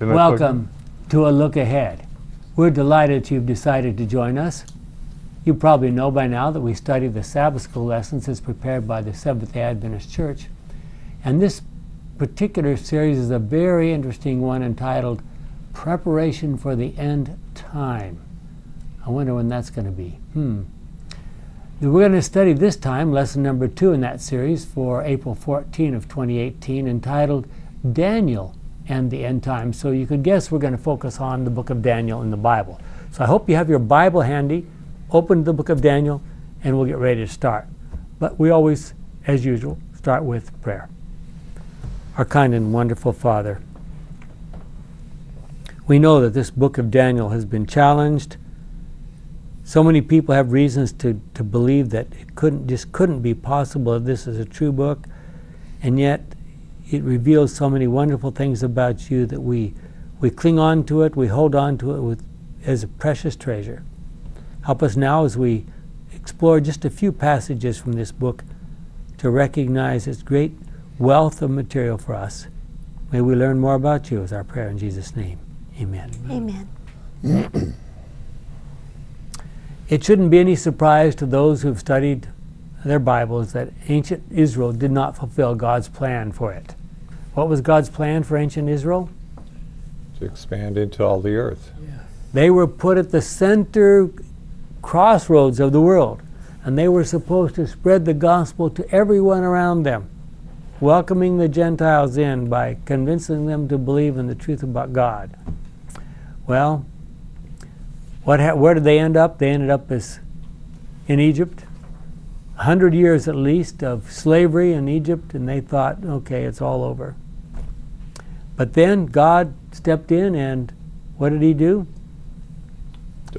Welcome to A Look Ahead. We're delighted you've decided to join us. You probably know by now that we study the Sabbath School lessons as prepared by the Seventh day Adventist Church. And this particular series is a very interesting one entitled Preparation for the End Time. I wonder when that's going to be. Hmm. We're going to study this time lesson number two in that series for April 14 of 2018 entitled Daniel and the end times. So you can guess we're going to focus on the book of Daniel in the Bible. So I hope you have your Bible handy, open the book of Daniel, and we'll get ready to start. But we always, as usual, start with prayer. Our kind and wonderful Father, we know that this book of Daniel has been challenged. So many people have reasons to, to believe that it couldn't just couldn't be possible that this is a true book. And yet it reveals so many wonderful things about you that we, we cling on to it, we hold on to it with, as a precious treasure. Help us now as we explore just a few passages from this book to recognize its great wealth of material for us. May we learn more about you, is our prayer in Jesus' name. Amen. Amen. it shouldn't be any surprise to those who've studied their Bibles that ancient Israel did not fulfill God's plan for it. What was God's plan for ancient Israel? To expand into all the earth. Yeah. They were put at the center crossroads of the world, and they were supposed to spread the gospel to everyone around them, welcoming the Gentiles in by convincing them to believe in the truth about God. Well, what ha- where did they end up? They ended up as in Egypt, 100 years at least of slavery in Egypt, and they thought, okay, it's all over. But then God stepped in, and what did He do?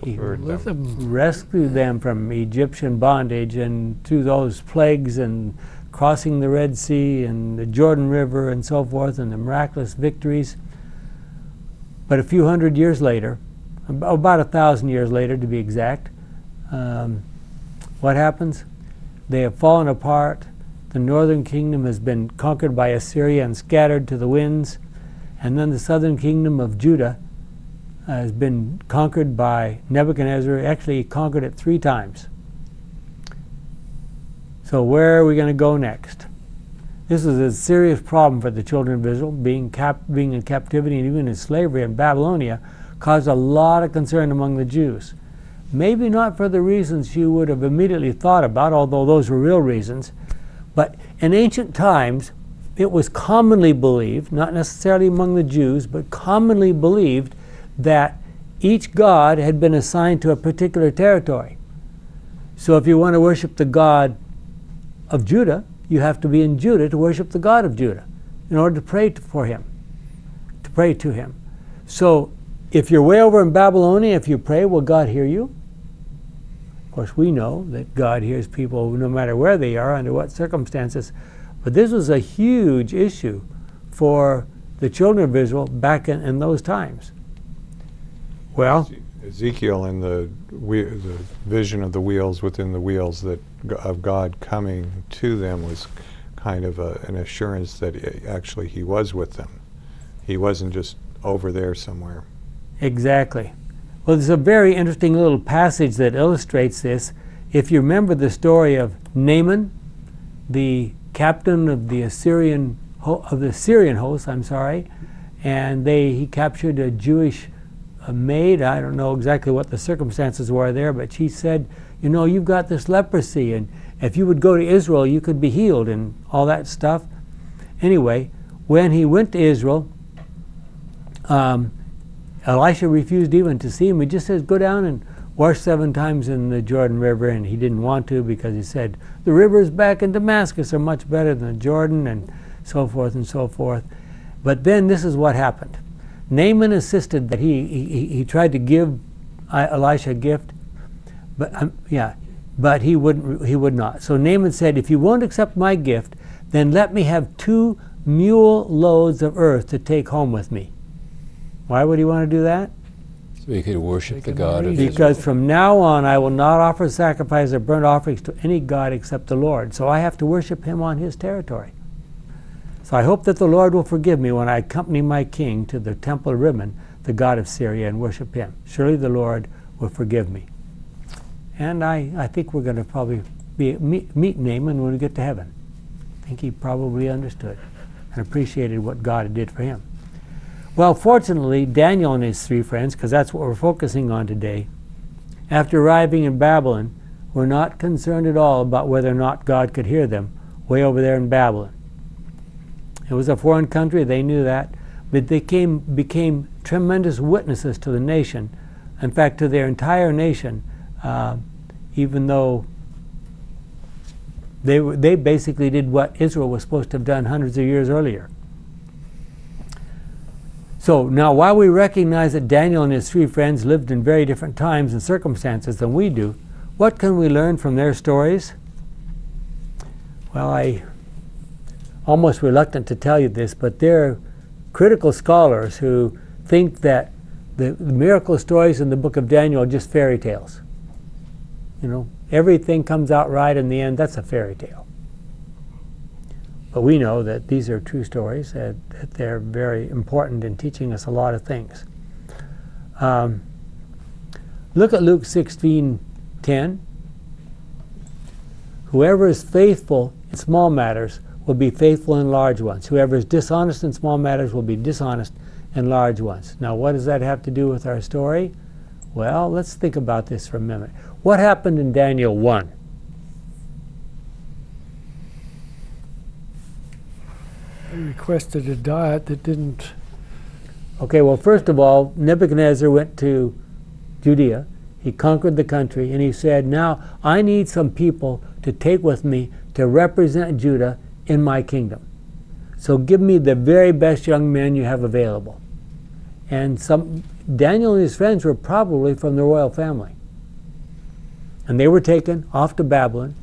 He them. rescued them from Egyptian bondage and through those plagues and crossing the Red Sea and the Jordan River and so forth, and the miraculous victories. But a few hundred years later, about a thousand years later to be exact, um, what happens? They have fallen apart. The northern kingdom has been conquered by Assyria and scattered to the winds. And then the southern kingdom of Judah uh, has been conquered by Nebuchadnezzar. Actually, he conquered it three times. So, where are we going to go next? This is a serious problem for the children of Israel. Being, cap- being in captivity and even in slavery in Babylonia caused a lot of concern among the Jews. Maybe not for the reasons you would have immediately thought about, although those were real reasons. But in ancient times, it was commonly believed, not necessarily among the Jews, but commonly believed that each god had been assigned to a particular territory. So if you want to worship the God of Judah, you have to be in Judah to worship the God of Judah in order to pray for him, to pray to him. So if you're way over in Babylonia, if you pray, will God hear you? Of course, we know that God hears people no matter where they are, under what circumstances. But this was a huge issue for the children of Israel back in, in those times. Well, Ezekiel in the the vision of the wheels within the wheels that of God coming to them was kind of a, an assurance that eh, actually He was with them. He wasn't just over there somewhere. Exactly. Well, there's a very interesting little passage that illustrates this. If you remember the story of Naaman, the captain of the Assyrian of the Syrian host, I'm sorry, and they he captured a Jewish a maid. I don't know exactly what the circumstances were there, but she said, "You know, you've got this leprosy, and if you would go to Israel, you could be healed, and all that stuff." Anyway, when he went to Israel, um, Elisha refused even to see him. He just says, Go down and wash seven times in the Jordan River. And he didn't want to because he said, The rivers back in Damascus are much better than the Jordan, and so forth and so forth. But then this is what happened Naaman insisted that he, he, he tried to give Elisha a gift, but um, yeah, but he wouldn't. He would not. So Naaman said, "If you won't accept my gift, then let me have two mule loads of earth to take home with me." Why would he want to do that? So he could worship the God of Because from now on I will not offer sacrifice or burnt offerings to any God except the Lord. So I have to worship him on his territory. So I hope that the Lord will forgive me when I accompany my king to the temple of Rimmon, the god of Syria, and worship him. Surely the Lord will forgive me. And I, I think we're going to probably be, meet, meet Naaman when we get to heaven. I think he probably understood and appreciated what God did for him. Well, fortunately, Daniel and his three friends, because that's what we're focusing on today, after arriving in Babylon, were not concerned at all about whether or not God could hear them way over there in Babylon. It was a foreign country, they knew that, but they came, became tremendous witnesses to the nation, in fact, to their entire nation, uh, even though they, they basically did what Israel was supposed to have done hundreds of years earlier. So now, while we recognize that Daniel and his three friends lived in very different times and circumstances than we do, what can we learn from their stories? Well, I almost reluctant to tell you this, but there are critical scholars who think that the, the miracle stories in the book of Daniel are just fairy tales. You know, everything comes out right in the end. That's a fairy tale. But we know that these are true stories, that, that they're very important in teaching us a lot of things. Um, look at Luke 16 10. Whoever is faithful in small matters will be faithful in large ones. Whoever is dishonest in small matters will be dishonest in large ones. Now, what does that have to do with our story? Well, let's think about this for a minute. What happened in Daniel 1? Requested a diet that didn't. Okay, well, first of all, Nebuchadnezzar went to Judea. He conquered the country, and he said, Now I need some people to take with me to represent Judah in my kingdom. So give me the very best young men you have available. And some Daniel and his friends were probably from the royal family. And they were taken off to Babylon.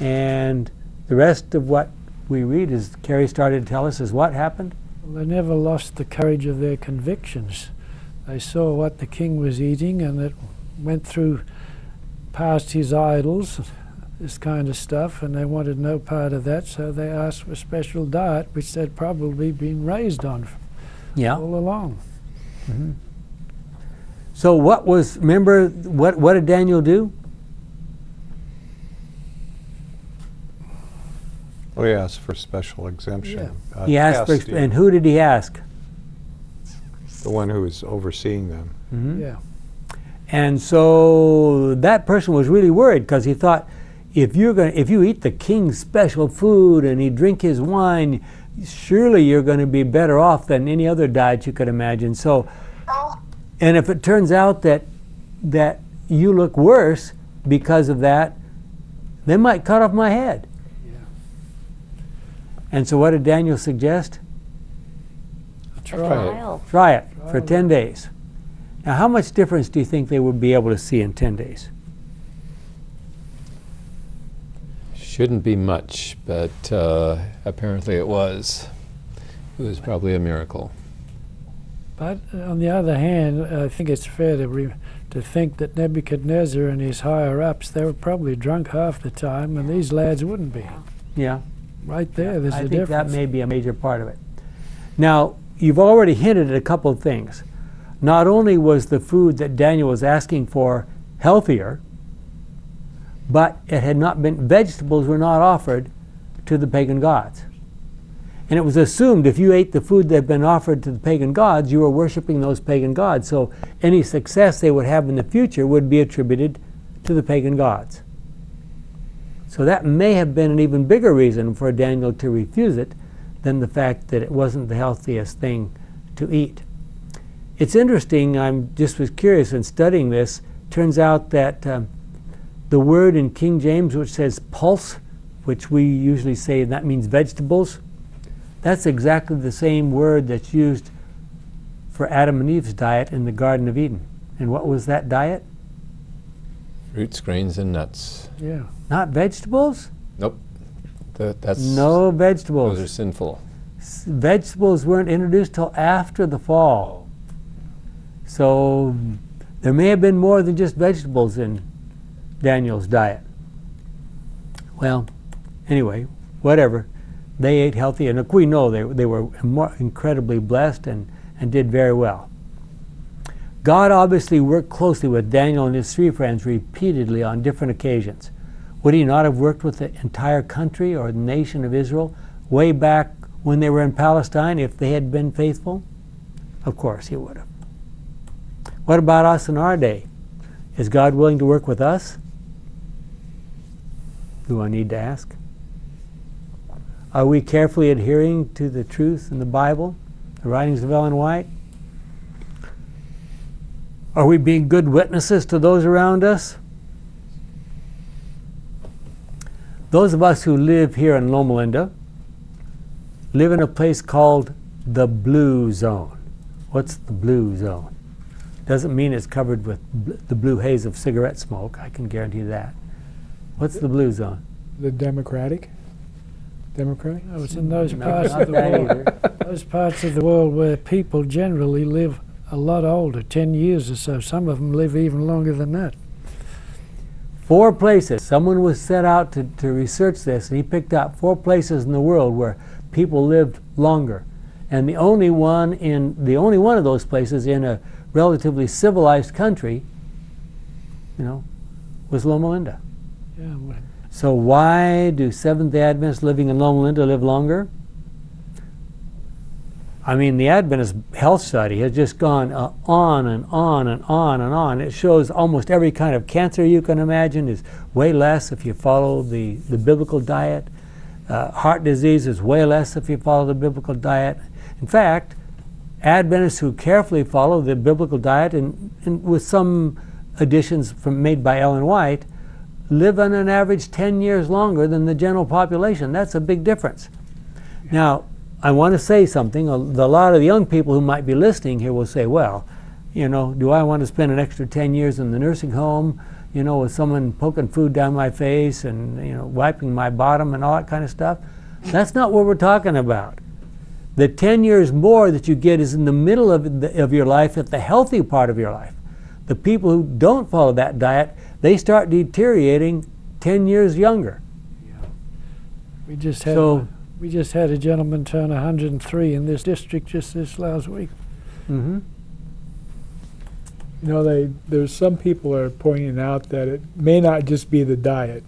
And the rest of what we read, as Carrie started to tell us, is what happened? Well, they never lost the courage of their convictions. They saw what the king was eating and it went through past his idols, this kind of stuff, and they wanted no part of that, so they asked for a special diet, which they'd probably been raised on Yeah. all along. Mm-hmm. So what was remember what what did Daniel do? Oh, he asked for special exemption. Uh, He asked for test, exp- and who did he ask? The one who was overseeing them. Mhm. Yeah. And so that person was really worried because he thought if you're going if you eat the king's special food and he drink his wine, surely you're going to be better off than any other diet you could imagine. So and if it turns out that that you look worse because of that, they might cut off my head. Yeah. And so what did Daniel suggest? Try. trial. Try it for 10 days. Now, how much difference do you think they would be able to see in 10 days? Shouldn't be much, but uh, apparently it was. It was probably a miracle. But uh, on the other hand, I think it's fair to re- to think that Nebuchadnezzar and his higher ups they were probably drunk half the time, and these lads wouldn't be. Yeah. Right there, there's I a think difference. that may be a major part of it. Now, you've already hinted at a couple of things. Not only was the food that Daniel was asking for healthier, but it had not been, vegetables were not offered to the pagan gods. And it was assumed if you ate the food that had been offered to the pagan gods, you were worshiping those pagan gods. So any success they would have in the future would be attributed to the pagan gods. So that may have been an even bigger reason for Daniel to refuse it than the fact that it wasn't the healthiest thing to eat. It's interesting, I'm just was curious in studying this, turns out that um, the word in King James which says pulse, which we usually say that means vegetables, that's exactly the same word that's used for Adam and Eve's diet in the Garden of Eden. And what was that diet? Roots, grains, and nuts. yeah. Not vegetables? Nope. That, that's No vegetables. Those are sinful. s- vegetables weren't introduced till after the fall. So there may have been more than just vegetables in Daniel's diet. Well, anyway, whatever. they ate healthy, and we know they, they were more incredibly blessed and, and did very well. God obviously worked closely with Daniel and his three friends repeatedly on different occasions. Would he not have worked with the entire country or the nation of Israel way back when they were in Palestine if they had been faithful? Of course he would have. What about us in our day? Is God willing to work with us? Do I need to ask? Are we carefully adhering to the truth in the Bible, the writings of Ellen White? Are we being good witnesses to those around us? Those of us who live here in Loma Linda live in a place called the Blue Zone. What's the Blue Zone? Doesn't mean it's covered with bl- the blue haze of cigarette smoke, I can guarantee that. What's the Blue Zone? The Democratic? Democratic? Oh, it's in those No, parts of the that world. either. Those parts of the world where people generally live a lot older, 10 years or so. Some of them live even longer than that. Four places. Someone was set out to, to research this, and he picked out four places in the world where people lived longer. And the only one in the only one of those places in a relatively civilized country, you know, was Loma Linda. Yeah, well, So why do Seventh Day Adventists living in Loma Linda live longer? I mean, the Adventist health study has just gone uh, on and on and on and on. It shows almost every kind of cancer you can imagine is way less if you follow the, the biblical diet. Uh, heart disease is way less if you follow the biblical diet. In fact, Adventists who carefully follow the biblical diet, and, and with some additions from, made by Ellen White, live on an average 10 years longer than the general population. That's a big difference. Now, I want to say something. A, a lot of young people who might be listening here will say, well, you know, do I want to spend an extra 10 years in the nursing home, you know, with someone poking food down my face and, you know, wiping my bottom and all that kind of stuff? That's not what we're talking about. The 10 years more that you get is in the middle of, the, of your life, at the healthy part of your life. The people who don't follow that diet, they start deteriorating 10 years younger. Yeah. we just had So- we just had a gentleman turn 103 in this district just this last week. Mm-hmm. You know, they there's some people are pointing out that it may not just be the diet.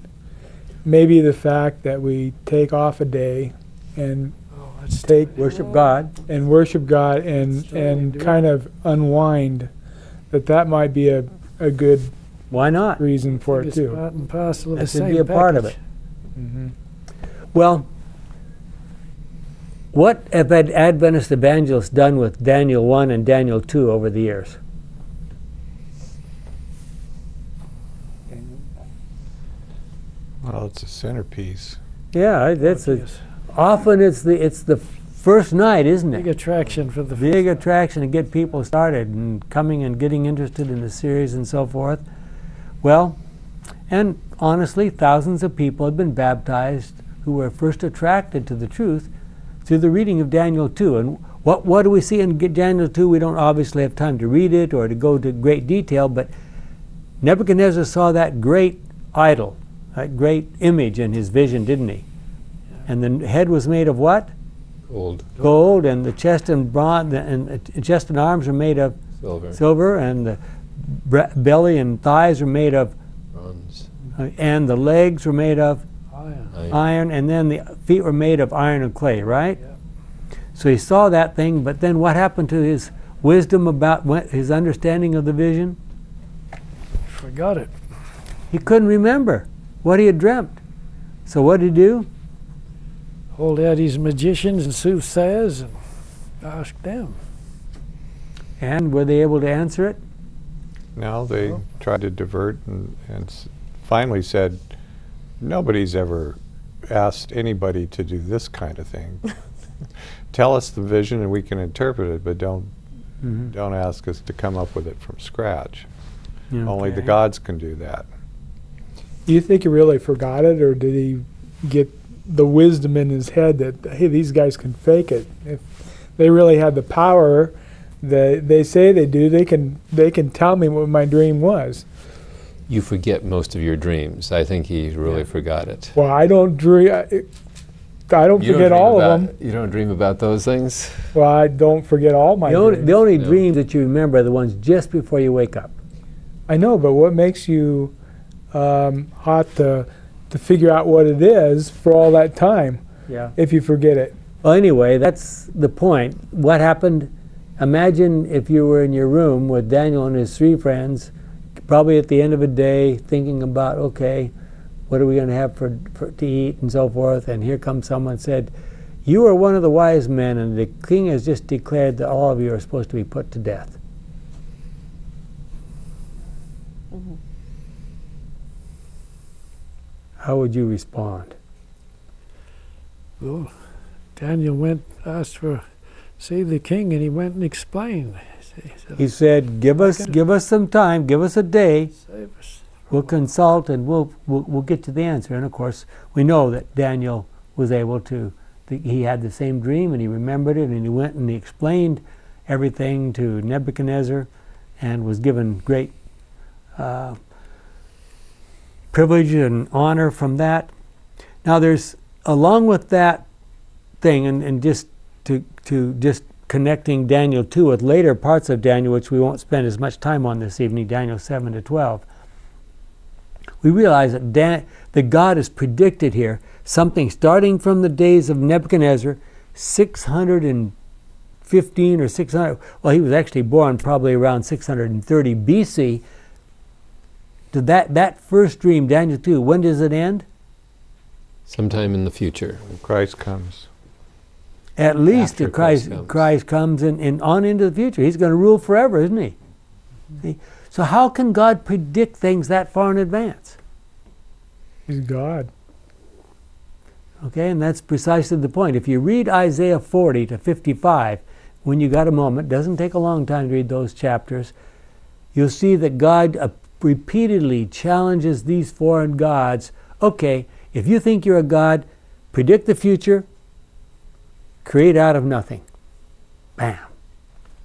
Maybe the fact that we take off a day and Oh, take Worship God. and worship God and Certainly and do. kind of unwind that that might be a, a good Why not? reason for it too. part and parcel of That the should same be a part of package. it. hmm Well, what have Ad- Adventist evangelists done with Daniel 1 and Daniel 2 over the years? Well, it's a centerpiece. Yeah, that's a, often it's the it's the first night, isn't it? Big it? attraction for the Big attraction to get people started and coming and getting interested in the series and so forth. Well, and honestly, thousands of people have been baptized who were first attracted to the truth through the reading of Daniel 2. And what, what do we see in Daniel 2? We don't obviously have time to read it or to go to great detail, but Nebuchadnezzar saw that great idol, that great image in his vision, didn't he? And the head was made of what? Gold, Gold, and the chest and bronze, and chest and arms are made of silver, silver, and the belly and thighs are made of, bronze, uh, and the legs were made of iron. iron. iron, and then the feet were made of iron and clay, right? Yeah. So he saw that thing, but then what happened to his wisdom about his understanding of the vision? Forgot it. He couldn't remember what he had dreamt. So what did he do? Hold out his magicians and soothsayers and ask them. And were they able to answer it? No, they Oh. tried to divert and, and finally said, nobody's ever asked anybody to do this kind of thing. Tell us the vision and we can interpret it, but don't Mhm. don't ask us to come up with it from scratch. Yeah, Only the gods can do that. Do you think he really forgot it, or did he get the wisdom in his head that hey, these guys can fake it? If they really had the power that they say they do, they can they can tell me what my dream was. You forget most of your dreams. I think he really Yeah. forgot it. Well, I don't dream. I, I don't You don't forget dream all about- of them. You don't dream about those things? Well, I don't forget all my The only, dreams. the only No. dreams that you remember are the ones just before you wake up. I know, but what makes you um, hot to to figure out what it is for all that time Yeah. if you forget it? Well, anyway, that's the point. What happened? Imagine if you were in your room with Daniel and his three friends, probably at the end of a day, thinking about, okay, what are we going to have for, for to eat and so forth. And here comes someone said, "You are one of the wise men, and the king has just declared that all of you are supposed to be put to death." Mm-hmm. How would you respond? Well, Daniel went, asked for, see the king, and he went and explained. He said, "Give us, give us some time. Give us a day." We'll consult and we'll, we'll, we'll get to the answer. And of course, we know that Daniel was able to, he had the same dream and he remembered it and he went and he explained everything to Nebuchadnezzar and was given great uh, privilege and honor from that. Now, there's, along with that thing, and, and just to, to just connecting Daniel 2 with later parts of Daniel, which we won't spend as much time on this evening, Daniel 7 to 12 we realize that, Dan, that God has predicted here something starting from the days of Nebuchadnezzar, 615 or 600. Well, he was actually born probably around 630 BC. To that, that first dream, Daniel 2, when does it end? Sometime in the future. When Christ comes. At least After the Christ, Christ Christ comes. comes and, and on into the future. He's going to rule forever, isn't he? See? So, how can God predict things that far in advance? He's God. Okay, and that's precisely the point. If you read Isaiah 40 to 55, when you got a moment, doesn't take a long time to read those chapters, you'll see that God uh, repeatedly challenges these foreign gods. Okay, if you think you're a God, predict the future, create out of nothing. Bam.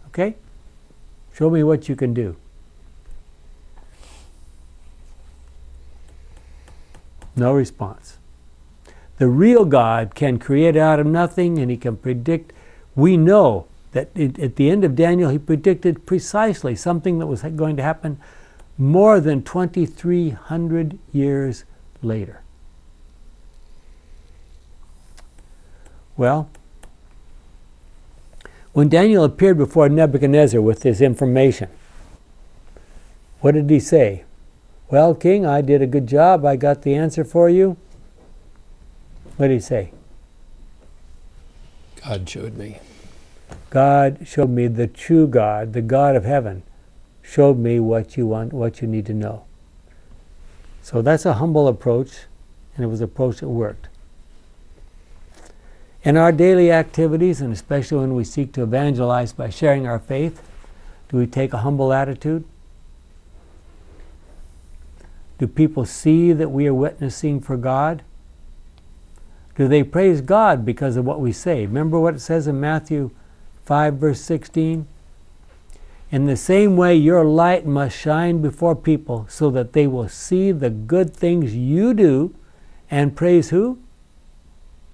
Okay? Show me what you can do. No response. The real God can create out of nothing and he can predict. We know that it, at the end of Daniel, he predicted precisely something that was going to happen more than 2,300 years later. Well, when Daniel appeared before Nebuchadnezzar with this information, what did he say? Well, King, I did a good job. I got the answer for you. What did he say? God showed me. God showed me the true God, the God of heaven, showed me what you want, what you need to know. So that's a humble approach, and it was an approach that worked. In our daily activities, and especially when we seek to evangelize by sharing our faith, do we take a humble attitude? Do people see that we are witnessing for God? Do they praise God because of what we say? Remember what it says in Matthew 5, verse 16? In the same way, your light must shine before people so that they will see the good things you do and praise who?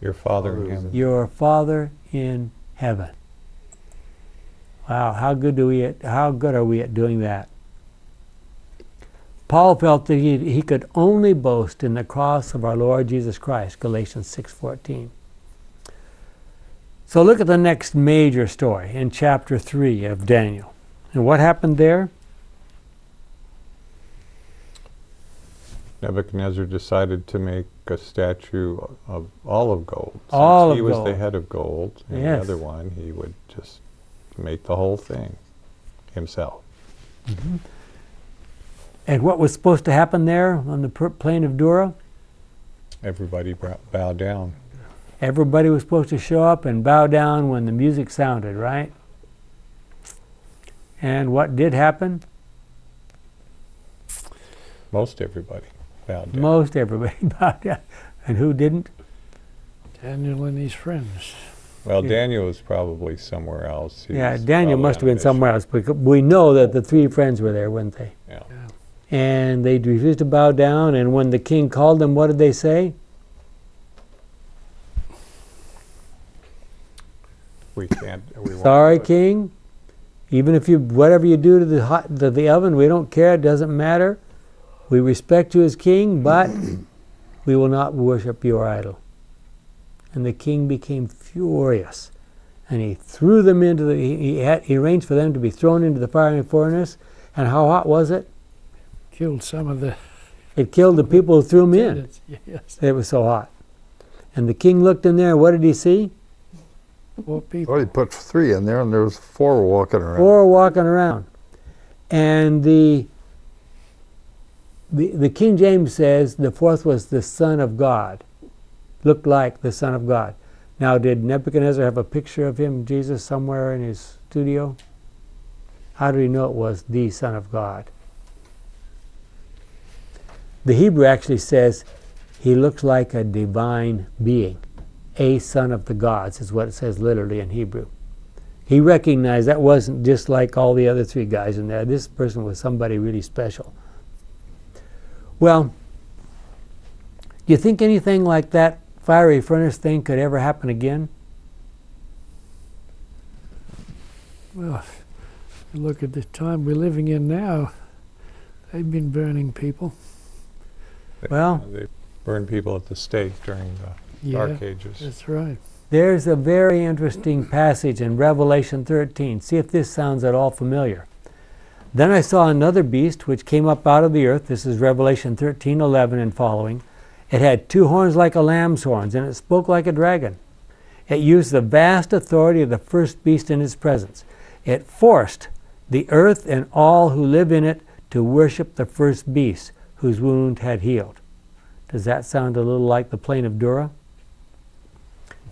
Your Father in heaven. Your Father in heaven. Wow, how good do we at, how good are we at doing that? Paul felt that he, he could only boast in the cross of our Lord Jesus Christ, Galatians 6:14. So look at the next major story in chapter 3 of Daniel. And what happened there? Nebuchadnezzar decided to make a statue of all of gold. Since All he was gold. the head of gold, and Yes. the other one, he would just make the whole thing himself. Mm -hmm. And what was supposed to happen there on the plain of Dura? Everybody bowed down. Everybody was supposed to show up and bow down when the music sounded, right? And what did happen? Most everybody bowed down. Most everybody bowed down. And who didn't? Daniel and his friends. well, Yeah. Daniel was probably somewhere else. He yeah, Daniel must have been somewhere else because we know that the three friends were there, weren't they? mission. Yeah. And they refused to bow down. And when the king called them, what did they say? we can't. We won't Sorry, king. Even if you, whatever you do to the hot, to the oven, we don't care. It doesn't matter. We respect you as king, but we will not worship your idol. And the king became furious, and he threw them into the. He, he, had, he arranged for them to be thrown into the fiery furnace. And how hot was it? Killed some of the It killed the people who threw them in. Yes, It was so hot. And the king looked in there. What did he see? poor people. Well, he put three in there, and there was four walking around. Four walking around. And the, the King James says the fourth was the Son of God. Looked like the Son of God. Now, did Nebuchadnezzar have a picture of him, Jesus, somewhere in his studio? How did he know it was the Son of God? The Hebrew actually says he looks like a divine being. A son of the gods is what it says literally in Hebrew he recognized that wasn't just like all the other three guys in there. This person was somebody really special. Well, do you think anything like that fiery furnace thing could ever happen again? Well, look at the time we're living in now. They've been burning people. Well, They burned people at the stake during the Yeah, Dark Ages. that's right. there's a very interesting passage in Revelation 13. See if this sounds at all familiar. Then I saw another beast which came up out of the earth. This is Revelation 13, 11 and following. It had two horns like a lamb's horns, and it spoke like a dragon. It used the vast authority of the first beast in its presence. It forced the earth and all who live in it to worship the first beast whose wound had healed. Does that sound a little like the plain of Dura?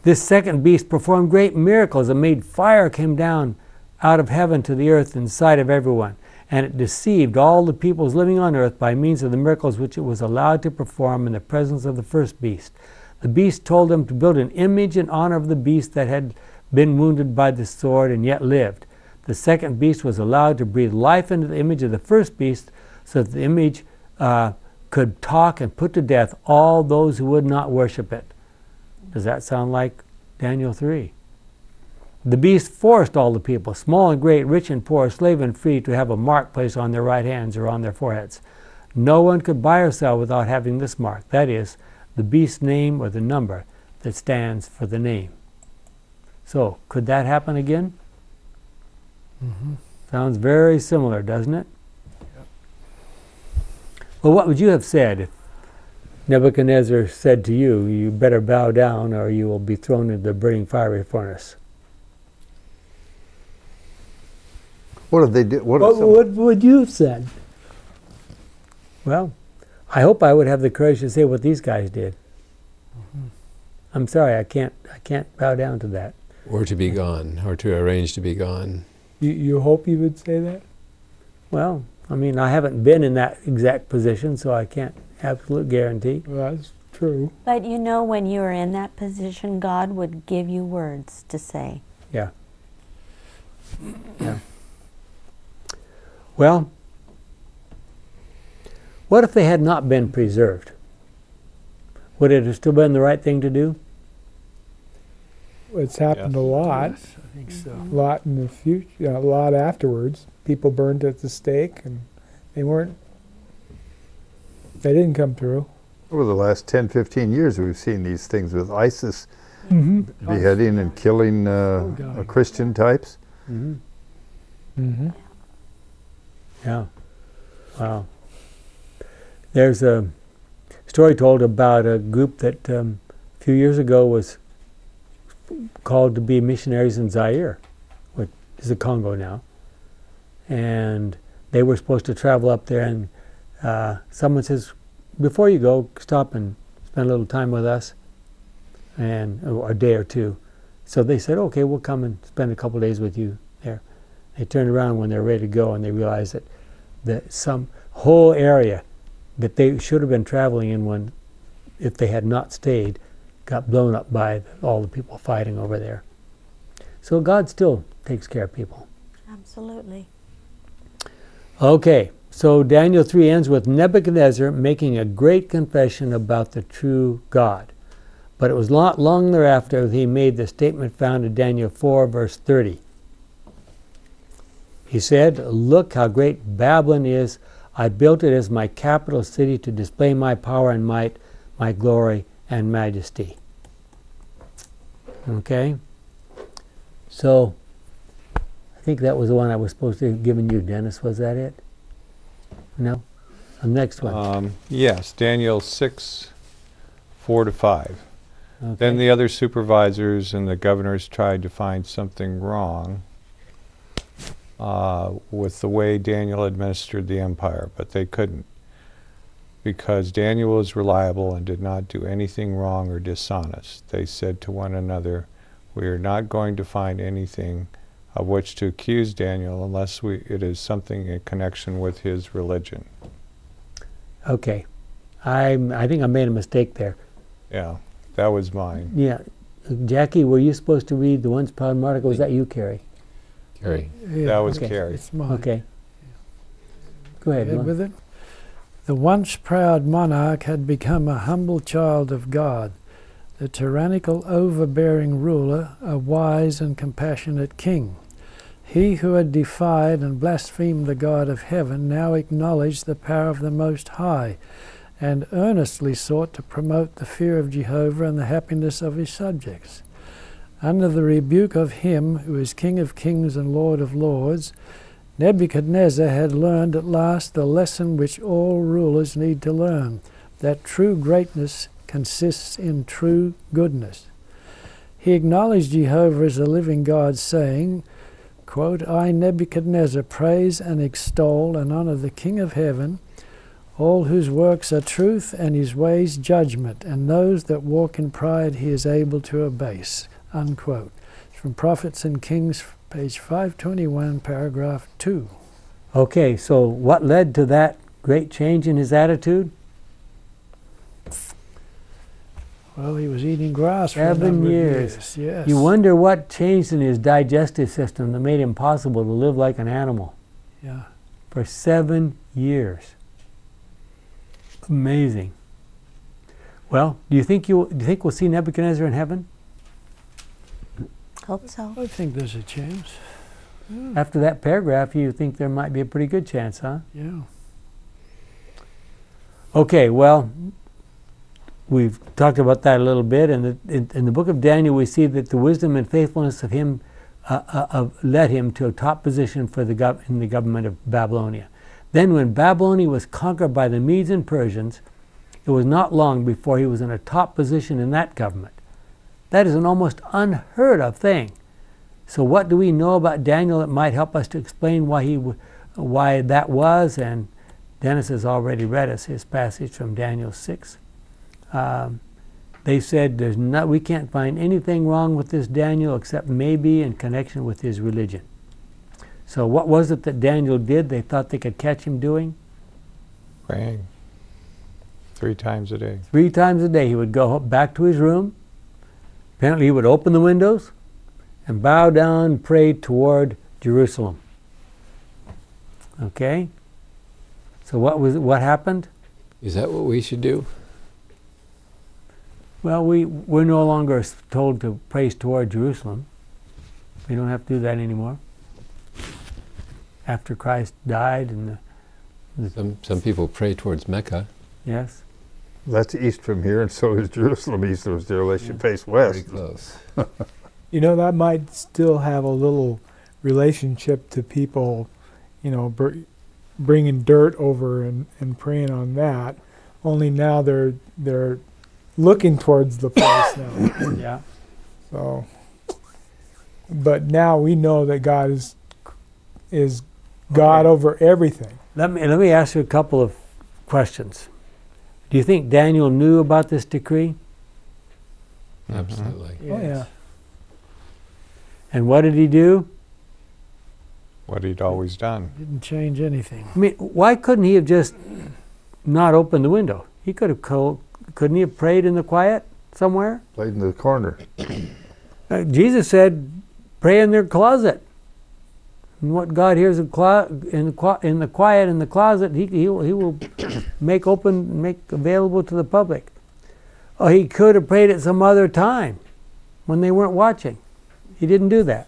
This second beast performed great miracles and made fire come down out of heaven to the earth in sight of everyone. And it deceived all the peoples living on earth by means of the miracles which it was allowed to perform in the presence of the first beast. The beast told them to build an image in honor of the beast that had been wounded by the sword and yet lived. The second beast was allowed to breathe life into the image of the first beast so that the image uh, could talk and put to death all those who would not worship it. Does that sound like Daniel 3? The beast forced all the people, small and great, rich and poor, slave and free, to have a mark placed on their right hands or on their foreheads. No one could buy or sell without having this mark, that is, the beast's name or the number that stands for the name. So, could that happen again? hmm Sounds very similar, doesn't it? Well, what would you have said if Nebuchadnezzar said to you, You better bow down or you will be thrown into the burning fiery furnace? What did they do? What, What did some- would would you have said? Well, I hope I would have the courage to say what these guys did. Mm-hmm. I'm sorry, I can't, I can't bow down to that. Or to be gone, or to arrange to be gone. You you hope you would say that? Well, I mean, I haven't been in that exact position, so I can't absolute guarantee. Well, that's true. But you know, when you are in that position, God would give you words to say. Yeah. Yeah. Well, what if they had not been preserved? Would it have still been the right thing to do? It's happened a lot. Yes, I think so. A lot in the future. A lot afterwards. People burned at the stake, and they weren't. They didn't come through. over the last 10, 15 years, we've seen these things with ISIS Mm-hmm. beheading and killing uh, Oh, uh, Christian types. Mm-hmm. Mm-hmm. Yeah. Wow. There's a story told about a group that um, a few years ago was called to be missionaries in Zaire, which is the Congo now. And they were supposed to travel up there, and uh, someone says, Before you go, stop and spend a little time with us, and a day or two. So they said, Okay, we'll come and spend a couple days with you. They turn around when they're ready to go and they realize that, that some whole area that they should have been traveling in when, if they had not stayed, got blown up by all the people fighting over there. So God still takes care of people. Absolutely. Okay, so Daniel 3 ends with Nebuchadnezzar making a great confession about the true God. But it was not long thereafter that he made the statement found in Daniel 4, verse 30. He said, Look how great Babylon is. I built it as my capital city to display my power and might, my glory and majesty. Okay? So, I think that was the one I was supposed to have given you, Dennis. Was that it? No? The next one. Um, yes, Daniel 6, 4 to 5. okay. Then the other supervisors and the governors tried to find something wrong uh, with the way Daniel administered the empire, but they couldn't. Because Daniel was reliable and did not do anything wrong or dishonest. They said to one another, We are not going to find anything of which to accuse Daniel unless we, it is something in connection with his religion. Okay. I I think I made a mistake there. Yeah, that was mine. Yeah. Jackie, were you supposed to read the once proud monarch, or was that you, Carrie? Carrie. Yeah, That was Okay. carried. It's mine. Okay. Go ahead. Ahead Lon. with it. The once proud monarch had become a humble child of God, the tyrannical, overbearing ruler, a wise and compassionate king. He who had defied and blasphemed the God of heaven now acknowledged the power of the Most High and earnestly sought to promote the fear of Jehovah and the happiness of his subjects. Under the rebuke of him who is King of kings and Lord of lords, Nebuchadnezzar had learned at last the lesson which all rulers need to learn that true greatness consists in true goodness. He acknowledged Jehovah as the living God, saying, quote, I, Nebuchadnezzar, praise and extol and honor the King of heaven, all whose works are truth and his ways judgment, and those that walk in pride he is able to abase. Unquote. It's from Prophets and Kings, page 521, paragraph 2. Okay. So, what led to that great change in his attitude? Well, he was eating grass for Seven years. years. Yes. You wonder what changed in his digestive system that made it impossible to live like an animal Yeah. for seven years. Amazing. Well, do you think you do you think we'll see Nebuchadnezzar in heaven Hope so. I think there's a chance. after that paragraph? You think there might be a pretty good chance, huh? Yeah. Okay, well, we've talked about that a little bit. And in, in, in the book of Daniel, we see that the wisdom and faithfulness of him uh, uh, uh, led him to a top position for the gov- in the government of Babylonia. Then, when Babylonia was conquered by the Medes and Persians, it was not long before he was in a top position in that government. That is an almost unheard of thing. So, what do we know about Daniel that might help us to explain why he, why that was? And Dennis has already read us his passage from Daniel 6. Um, they said there's not, we can't find anything wrong with this Daniel except maybe in connection with his religion. So, what was it that Daniel did they thought they could catch him doing? Praying three times a day. Three times a day he would go back to his room. Apparently, he would open the windows and bow down and pray toward Jerusalem. Okay? So, what, was, what happened? Is that what we should do? Well, we, we're no longer told to praise toward Jerusalem. We don't have to do that anymore. After Christ died, and the, Some, some people pray towards Mecca. yes, That's east from here, and so is Jerusalem east. So there, unless you face Very west. close. You know, that might still have a little relationship to people, you know, br- bringing dirt over and, and praying on that. Only now they're they're looking towards the place now. yeah. So, but now we know that God is is God Okay. over everything. Let me let me ask you a couple of questions. Do you think Daniel knew about this decree? Absolutely. Oh yeah. And what did he do? What he'd always done. Didn't change anything. I mean, why couldn't he have just not opened the window? He could have co- couldn't he have prayed in the quiet somewhere? Played in the corner. Uh, Jesus said, "Pray in their closet." And what God hears in, in, the, in the quiet in the closet, he, he, he will make open, make available to the public. Or he could have prayed at some other time when they weren't watching. He didn't do that.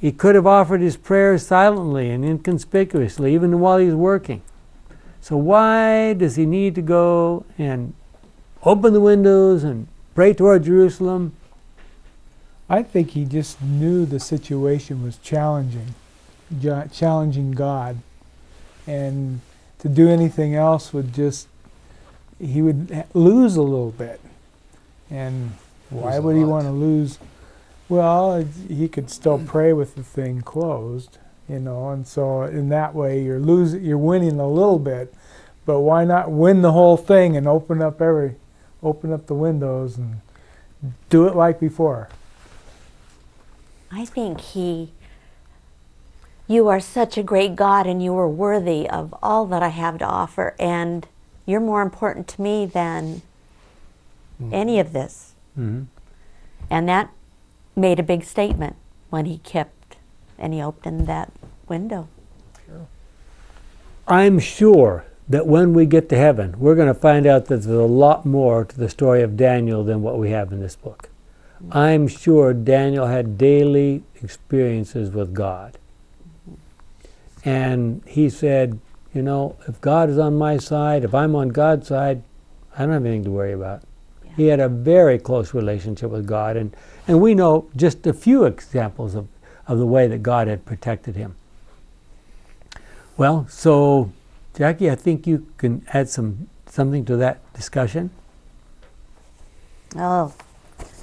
He could have offered his prayers silently and inconspicuously, even while he's working. So, why does he need to go and open the windows and pray toward Jerusalem? I think he just knew the situation was challenging, challenging God, and to do anything else would just he would lose a little bit. And why Lose would he want to lose? Well, he could still pray with the thing closed, you know, and so in that way you're losing, you're winning a little bit. But why not win the whole thing and open up every, open up the windows and do it like before? I think he, you are such a great God and you are worthy of all that I have to offer, and you're more important to me than any of this. Mhm. And that made a big statement when he kept and he opened that window. I'm sure that when we get to heaven, we're going to find out that there's a lot more to the story of Daniel than what we have in this book. I'm sure Daniel had daily experiences with God. And he said, you know, if God is on my side, if I'm on God's side, I don't have anything to worry about. He had a very close relationship with God, and, and we know just a few examples of, of the way that God had protected him. Well, so Jackie, I think you can add some something to that discussion. Oh,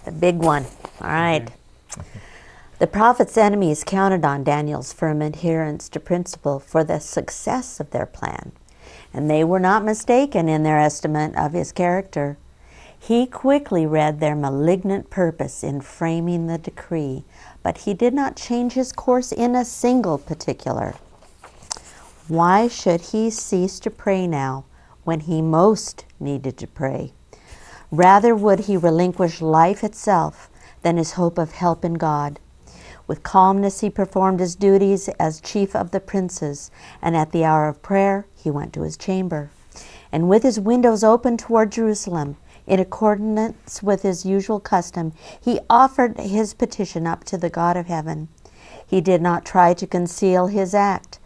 the big one. All right. Mm-hmm. The prophet's enemies counted on Daniel's firm adherence to principle for the success of their plan, and they were not mistaken in their estimate of his character. He quickly read their malignant purpose in framing the decree, but he did not change his course in a single particular. Why should he cease to pray now when he most needed to pray? Rather would he relinquish life itself than his hope of help in God. With calmness he performed his duties as chief of the princes, and at the hour of prayer he went to his chamber. And with his windows open toward Jerusalem, in accordance with his usual custom, he offered his petition up to the God of heaven. He did not try to conceal his act.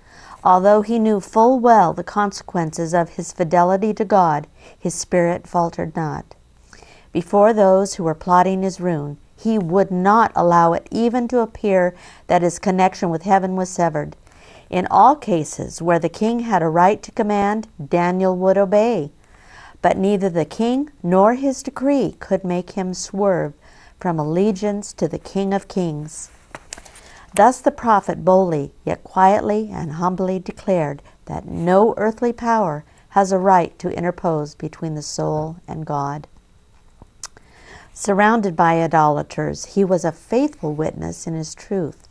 Although he knew full well the consequences of his fidelity to God, his spirit faltered not. Before those who were plotting his ruin, he would not allow it even to appear that his connection with heaven was severed. In all cases where the king had a right to command, Daniel would obey. But neither the king nor his decree could make him swerve from allegiance to the King of Kings. Thus the prophet boldly, yet quietly and humbly declared that no earthly power has a right to interpose between the soul and God. Surrounded by idolaters, he was a faithful witness in his truth.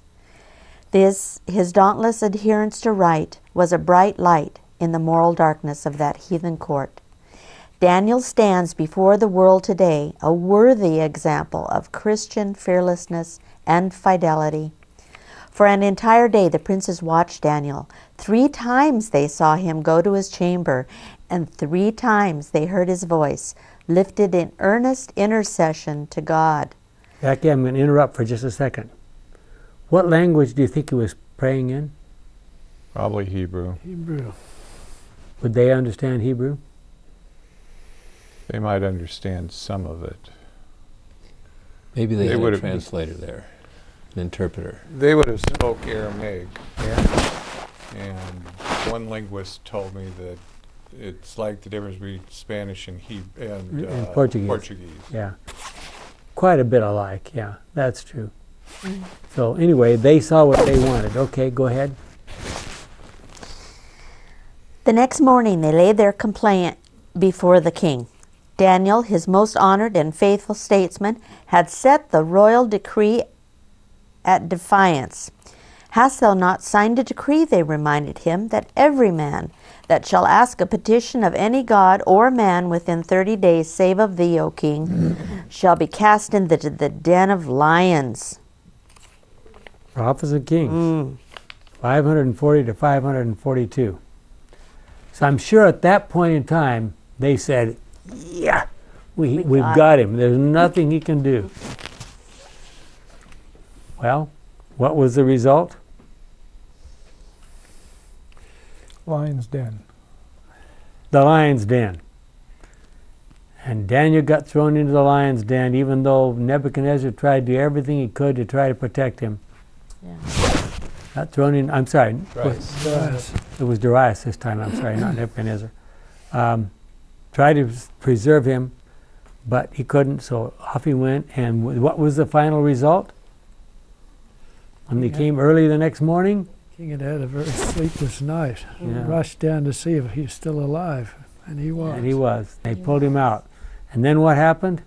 This, his dauntless adherence to right, was a bright light in the moral darkness of that heathen court. Daniel stands before the world today a worthy example of Christian fearlessness and fidelity. For an entire day, the princes watched Daniel. Three times they saw him go to his chamber, and three times they heard his voice lifted in earnest intercession to God. Jackie, I'm going to interrupt for just a second. What language do you think he was praying in? Probably Hebrew. Hebrew. Would they understand Hebrew? They might understand some of it. Maybe they, They had a would've- translator there, an interpreter. They would have spoke Aramaic, Yeah. and one linguist told me that it's like the difference between Spanish and he and, And uh, Portuguese. Portuguese. Yeah. Quite a bit alike, yeah. That's true. So anyway, they saw what they wanted. Okay, go ahead. The next morning they laid their complaint before the king. Daniel, his most honored and faithful statesman, had set the royal decree at defiance. Hast thou not signed a decree, they reminded him, that every man that shall ask a petition of any god or man within thirty days, save of thee, O king, shall be cast into the, the den of lions. Prophets and Kings, Mm. 540 to 542. So I'm sure at that point in time, they said, yeah, We, We we've got got him. There's nothing he can do. Well, what was the result? Lion's Den. The lion's den. And Daniel got thrown into the lion's den, even though Nebuchadnezzar tried to do everything he could to try to protect him. Yeah. Got thrown in, I'm sorry, Right. Darius. it was Darius this time, I'm sorry, not Nebuchadnezzar. Um, tried to preserve him, but he couldn't, so off he went. And what was the final result? When they Yeah. came early the next morning, King had had a very sleepless night. Yeah. Rushed down to see if he was still alive, and he was. and he was. They pulled him out. And then what happened?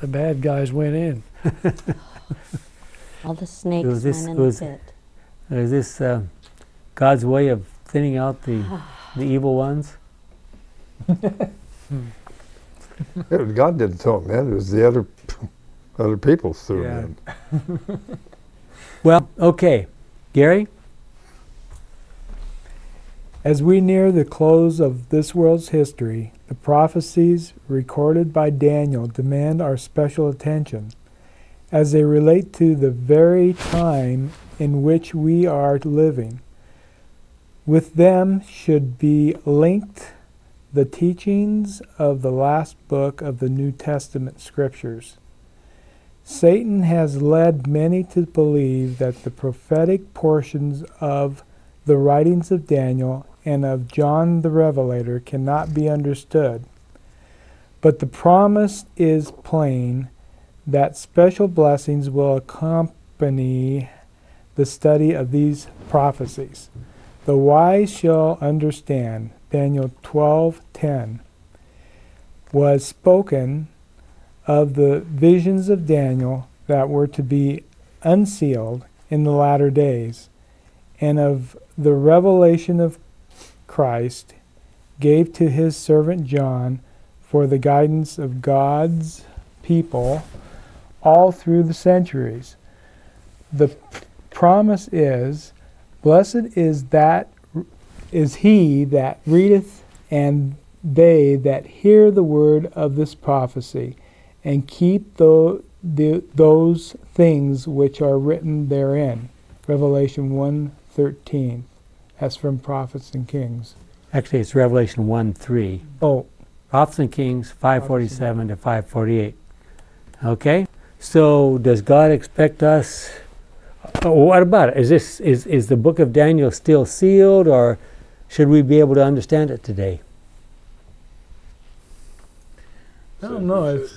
The bad guys went in. All the snakes was this- went in was- the pit. Is this uh, God's way of thinning out the, the evil ones? God didn't throw him in. It was the other other people threw Yeah. him in. Well, okay. Gary? As we near the close of this world's history, the prophecies recorded by Daniel demand our special attention, as they relate to the very time in which we are living. With them should be linked the teachings of the last book of the New Testament scriptures. Satan has led many to believe that the prophetic portions of the writings of Daniel and of John the Revelator cannot be understood. But the promise is plain that special blessings will accompany the study of these prophecies. The wise shall understand. Daniel 12:10 was spoken of the visions of Daniel that were to be unsealed in the latter days and of the revelation of Christ gave to his servant John for the guidance of God's people all through the centuries. The promise is blessed is that is he that readeth and they that hear the word of this prophecy and keep tho- the, those things which are written therein. Revelation 1:13. That's from Prophets and Kings. Actually, it's Revelation 1 3. Oh, Prophets and Kings 547 to 548. Okay? So, does God expect us? Oh, what about it? Is this is, is the book of Daniel still sealed, or should we be able to understand it today? I don't know. It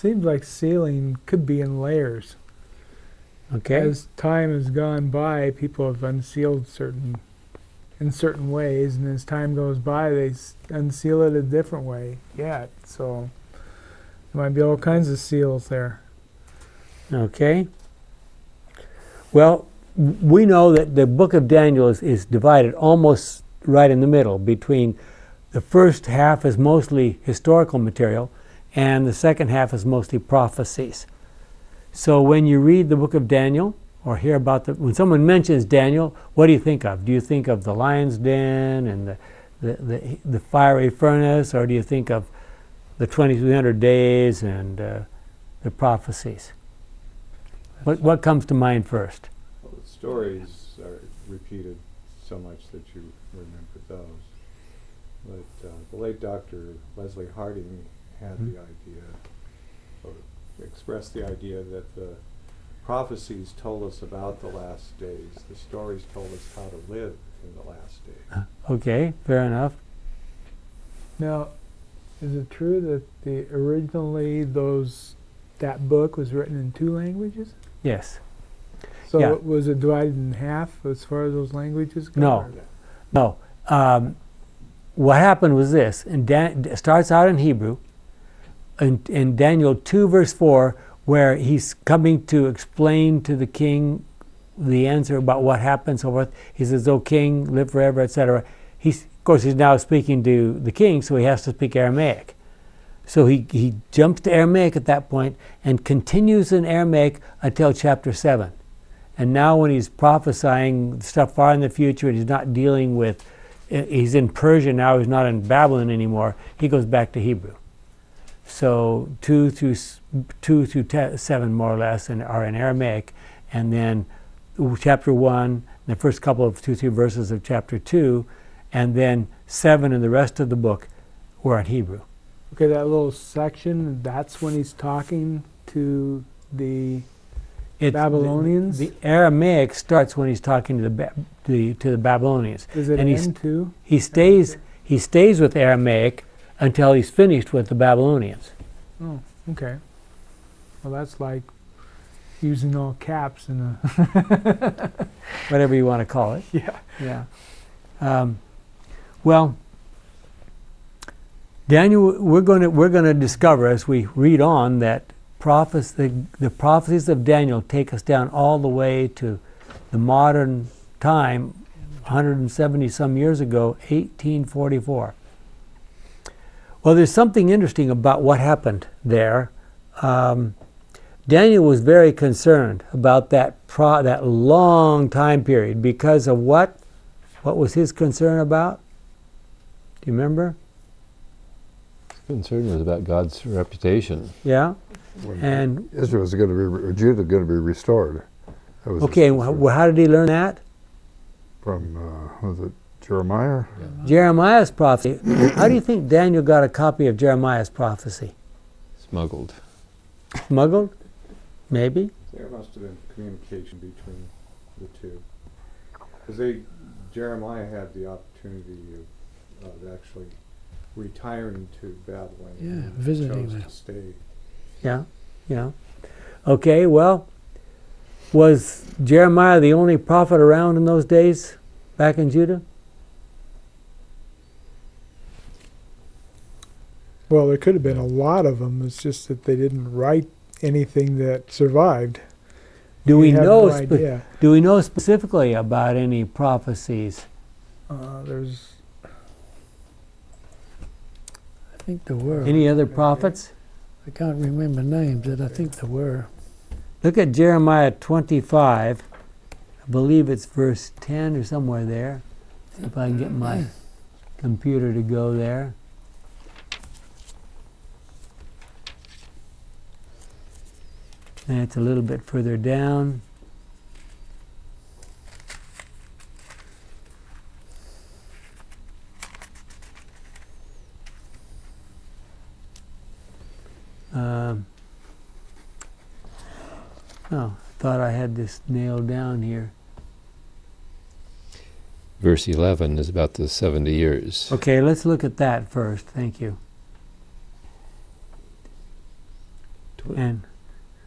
seems like sealing could be in layers. Okay. As time has gone by, people have unsealed certain in certain ways, and as time goes by, they unseal it a different way yet. So there might be all kinds of seals there. Okay. Well, we know that the book of Daniel is, is divided almost right in the middle between the first half is mostly historical material and the second half is mostly prophecies. So when you read the book of Daniel or hear about the when someone mentions Daniel, what do you think of? Do you think of the lion's den and the the, the, the fiery furnace or do you think of the 2300 days and uh, the prophecies? What, what comes to mind first? Well, the stories are repeated so much that you remember those. But uh, the late Dr. Leslie Hardinge had Hmm. the idea, or expressed the idea that the prophecies told us about the last days. The stories told us how to live in the last days. Okay, fair enough. Now, is it true that the originally those that book was written in two languages? Yes. So Yeah. it- was it divided in half as far as those languages go? No. No. Um, what happened was this, and Dan, it starts out in Hebrew, in, in Daniel 2, verse 4, where he's coming to explain to the king the answer about what happened, so forth. He says, O king, live forever, etc. He's, of course, he's now speaking to the king, so he has to speak Aramaic. So he, he jumps to Aramaic at that point and continues in Aramaic until chapter 7. And now, when he's prophesying stuff far in the future and he's not dealing with, uh, he's in Persia now, he's not in Babylon anymore, he goes back to Hebrew. So two through two through te- seven, more or less, and are in Aramaic, and then chapter one, the first couple of two, three verses of chapter two, and then seven and the rest of the book were in Hebrew. Okay, that little section, that's when he's talking to the It's- Babylonians? The, the Aramaic starts when he's talking to the, ba- the to the Babylonians. Does it And he's- end too? He stays he stays with Aramaic until he's finished with the Babylonians. Oh, okay. Well, that's like using all caps in a. whatever you want to call it. yeah. Yeah. Um, well, Daniel, we're going to we're going to discover as we read on that prophes- the, the prophecies of Daniel take us down all the way to the modern time, 170 some years ago, 1844. Well, there's something interesting about what happened there. Um, Daniel was very concerned about that pro- that long time period because of what? What was his concern about? Do you remember? His concern was about God's reputation. Yeah. When And Israel was going to be, re- Judah going to be restored. That was okay, and how did he learn that? from uh, was it Jeremiah? Jeremiah's prophecy. how do you think Daniel got a copy of Jeremiah's prophecy? Smuggled. Smuggled? Maybe. There must have been communication between the two. Because they, Jeremiah had the opportunity of, of actually retiring to Babylon. Yeah, and visiting chose to stay. Yeah. Yeah. Okay. Well, was Jeremiah the only prophet around in those days, back in Judah? Well, there could have been a lot of them. It's just that they didn't write anything that survived. Do we have know? No spe- do we know specifically about any prophecies? Uh, there's I think there were. Any other prophets? I can't remember names, but I think there were. Look at Jeremiah 25. I believe it's verse 10 or somewhere there. See if I can get my computer to go there. And it's a little bit further down. Um, oh, thought I had this nailed down here. Verse 11 is about the 70 years. Okay, let's look at that first. Thank you. And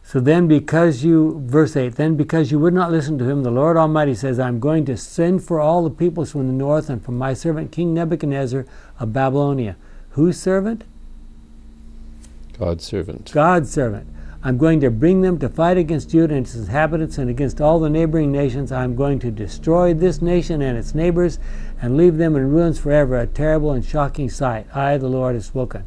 so then, because you, verse 8, then because you would not listen to him, the Lord Almighty says, I'm going to send for all the peoples from the north and from my servant King Nebuchadnezzar of Babylonia. Whose servant? God's servant. God's servant. I'm going to bring them to fight against Judah and its inhabitants and against all the neighboring nations. I'm going to destroy this nation and its neighbors and leave them in ruins forever, a terrible and shocking sight. I, the Lord, have spoken.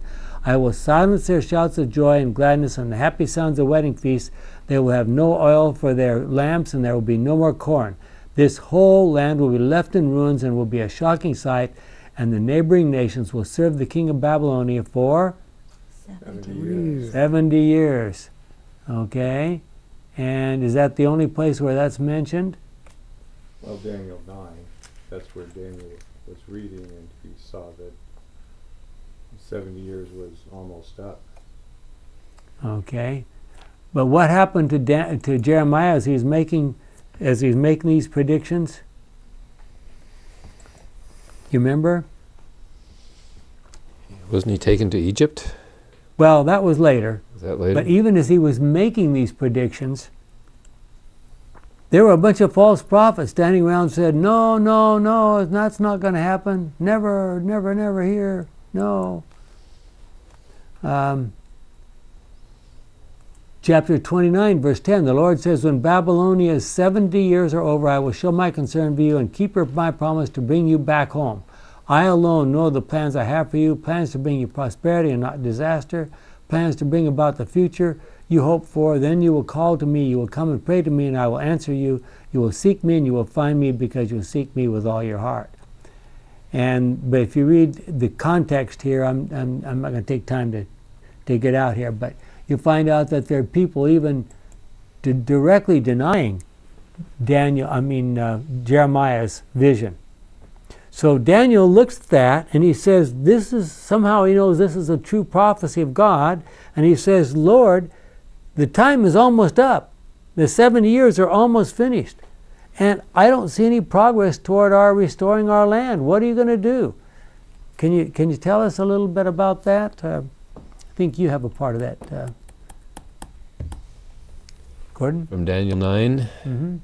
I will silence their shouts of joy and gladness and the happy sounds of wedding feasts. They will have no oil for their lamps, and there will be no more corn. This whole land will be left in ruins and will be a shocking sight, and the neighboring nations will serve the king of Babylonia for 70 years. 70 years. Okay? And is that the only place where that's mentioned? Well, Daniel 9, that's where Daniel was reading and he saw that 70 years was almost up. Okay. But what happened to, Dan, to Jeremiah as he's making as he's making these predictions? You remember? Wasn't he taken to Egypt? Well, that was later. Is that later? But even as he was making these predictions, there were a bunch of false prophets standing around and said, No, no, no, that's not going to happen. Never, never, never here. No. Um, chapter 29, verse 10, the Lord says, When Babylonia's 70 years are over, I will show my concern for you and keep my promise to bring you back home. I alone know the plans I have for you plans to bring you prosperity and not disaster, plans to bring about the future you hope for. Then you will call to me, you will come and pray to me, and I will answer you. You will seek me, and you will find me because you seek me with all your heart. And but if you read the context here, I'm I'm, I'm not going to take time to to get out here. But you find out that there are people even directly denying Daniel, I mean uh, Jeremiah's vision. So Daniel looks at that and he says, This is somehow he knows this is a true prophecy of God. And he says, Lord, the time is almost up. The 70 years are almost finished. And I don't see any progress toward our restoring our land. What are you going to do? Can you, can you tell us a little bit about that? Uh, I think you have a part of that. Uh, Gordon? From Daniel 9, Mm-hmm.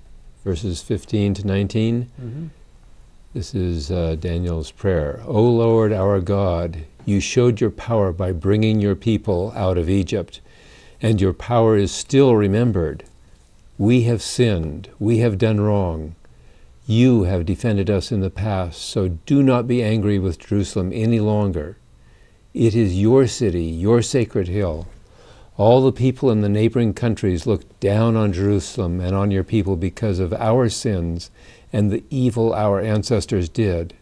verses 15 to 19. Mm-hmm. This is uh, Daniel's prayer. O Lord our God, you showed your power by bringing your people out of Egypt, and your power is still remembered. We have sinned, we have done wrong. You have defended us in the past, so do not be angry with Jerusalem any longer. It is your city, your sacred hill. All the people in the neighboring countries look down on Jerusalem and on your people because of our sins and the evil our ancestors did.